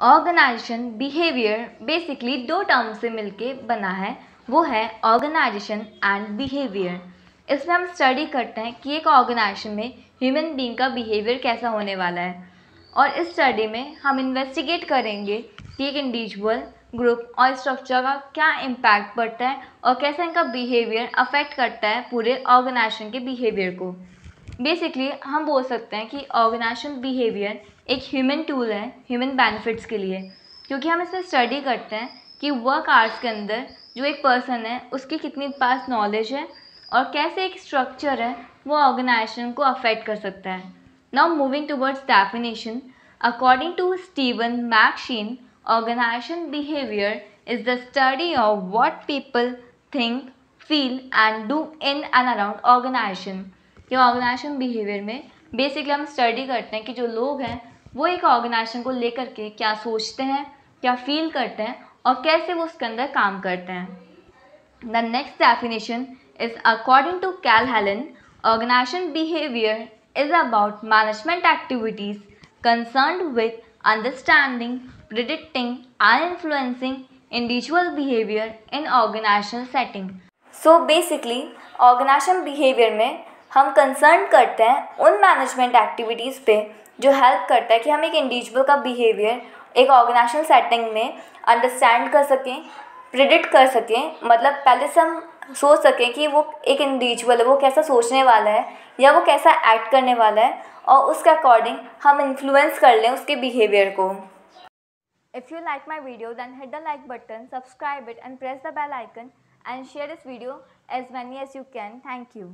Organisation behaviour basically दो term से मिलके बना है, वो है ऑर्गेनाइजेशन एंड बिहेवियर। इसमें हम स्टडी करते हैं कि एक ऑर्गेनाइजेशन में ह्यूमन बीइंग का बिहेवियर कैसा होने वाला है। और इस स्टडी में हम इन्वेस्टिगेट करेंगे कि एक इंडिविजुअल ग्रुप और स्ट्रक्चर का क्या इम्पैक्ट पड़ता है और कैसे इनका बिहेवियर अफेक्ट करता है पूरे ऑर्गेनाइजेशन के बिहेवियर को। बेसिकली हम बोल सकते हैं कि ऑर्गेनाइजेशन बिहेवियर एक ह्यूमन टूल है ह्यूमन बेनिफिट्स के लिए। क्योंकि हम इसमें स्टडी करते हैं कि वर्क आवर्स के अंदर जो एक पर्सन है, उसकी कितनी पास नॉलेज है और कैसे एक स्ट्रक्चर है, वो ऑर्गेनाइजेशन को अफेक्ट कर सकता है। Now moving towards definition according to Steven McShane organisation behaviour is the study of what people think feel and do in and around organisation कि ऑर्गेनाइजेशन बिहेवियर में बेसिकली हम स्टडी करते हैं कि जो लोग हैं, वो एक ऑर्गेनाइजेशन को लेकर के क्या सोचते हैं, क्या फील करते हैं और कैसे वो उसके अंदर काम करते हैं। The next definition is according to Cal Helen organisation behaviour is about management activities concern with understanding predicting and influencing individual behaviour in organisational setting so basically organisation behaviour में हम कंसर्न करते हैं उन मैनेजमेंट एक्टिविटीज़ पे जो help करता है कि हम एक इंडिविजुअल का बिहेवियर एक ऑर्गेनाइजेशनल सेटिंग में अंडरस्टैंड कर सकें प्रिडिक्ट कर सकें मतलब पहले से हम सोच सकें कि वो एक इंडिविजुअल है वो कैसा सोचने वाला है या वो कैसा एक्ट करने वाला है और उसके अकॉर्डिंग हम इन्फ्लुएंस कर लें उसके बिहेवियर को If you like my video then hit the like button, subscribe it and press the bell icon and share this video as many as you can. Thank you.